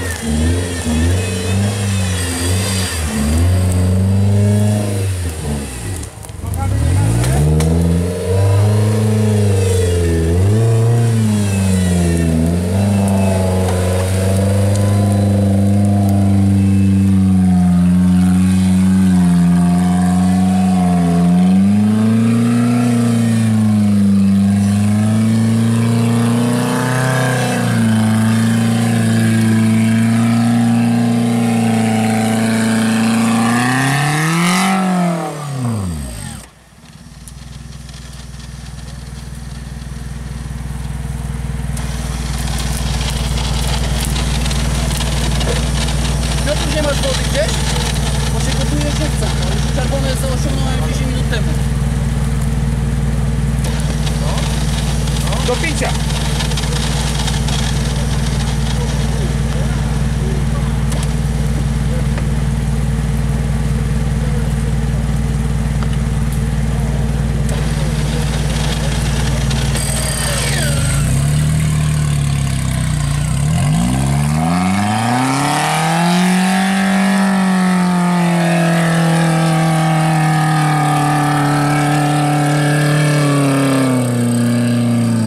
Música nie masz wody gdzieś? Bo się gotuje żywca. Już czerwone jest osiągnąłem 10 minut temu. Do picia.